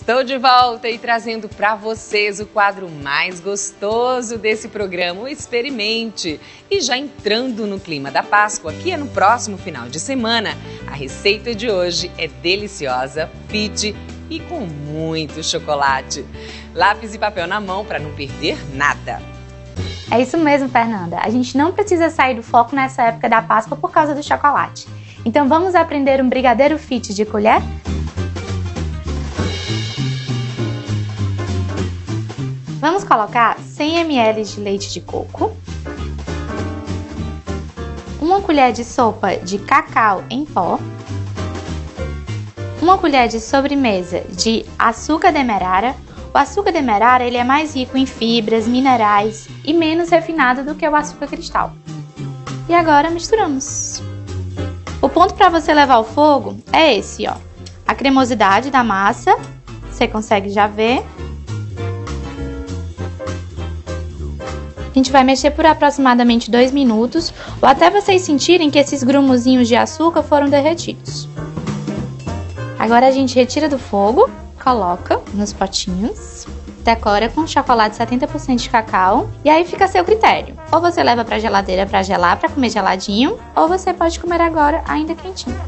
Estou de volta e trazendo para vocês o quadro mais gostoso desse programa, o Experimente. E já entrando no clima da Páscoa, que é no próximo final de semana, a receita de hoje é deliciosa, fit e com muito chocolate. Lápis e papel na mão para não perder nada. É isso mesmo, Fernanda. A gente não precisa sair do foco nessa época da Páscoa por causa do chocolate. Então vamos aprender um brigadeiro fit de colher? Vamos colocar 100 ml de leite de coco, uma colher de sopa de cacau em pó, uma colher de sobremesa de açúcar demerara. O açúcar demerara ele é mais rico em fibras, minerais e menos refinado do que o açúcar cristal. E agora misturamos. O ponto para você levar ao fogo é esse, ó. A cremosidade da massa, você consegue já ver. A gente vai mexer por aproximadamente 2 minutos ou até vocês sentirem que esses grumozinhos de açúcar foram derretidos. Agora a gente retira do fogo, coloca nos potinhos, decora com chocolate 70% de cacau e aí fica a seu critério. Ou você leva para geladeira para gelar, para comer geladinho, ou você pode comer agora ainda quentinho.